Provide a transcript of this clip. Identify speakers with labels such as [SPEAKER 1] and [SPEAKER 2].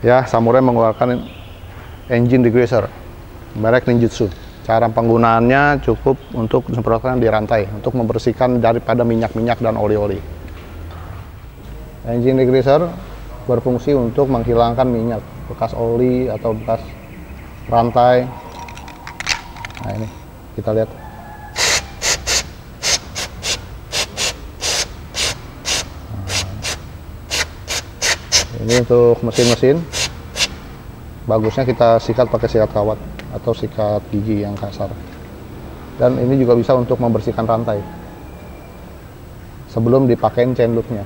[SPEAKER 1] Ya, Samurai mengeluarkan engine degreaser merek Ninjutsu. Cara penggunaannya cukup untuk disemprotkan di rantai untuk membersihkan daripada minyak-minyak dan oli-oli. Engine degreaser berfungsi untuk menghilangkan minyak, bekas oli atau bekas rantai. Nah, ini kita lihat. ini untuk mesin-mesin. Bagusnya kita sikat pakai sikat kawat atau sikat gigi yang kasar. Dan ini juga bisa untuk membersihkan rantai sebelum dipakai chain loopnya.